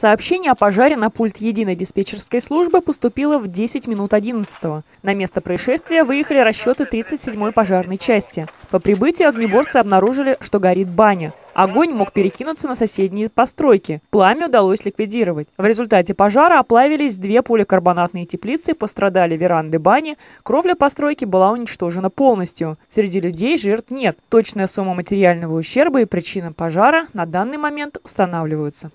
Сообщение о пожаре на пульт единой диспетчерской службы поступило в 10 минут 11 -го. На место происшествия выехали расчеты 37-й пожарной части. По прибытию огнеборцы обнаружили, что горит баня. Огонь мог перекинуться на соседние постройки. Пламя удалось ликвидировать. В результате пожара оплавились две поликарбонатные теплицы, пострадали веранды бани, кровля постройки была уничтожена полностью. Среди людей жертв нет. Точная сумма материального ущерба и причина пожара на данный момент устанавливаются.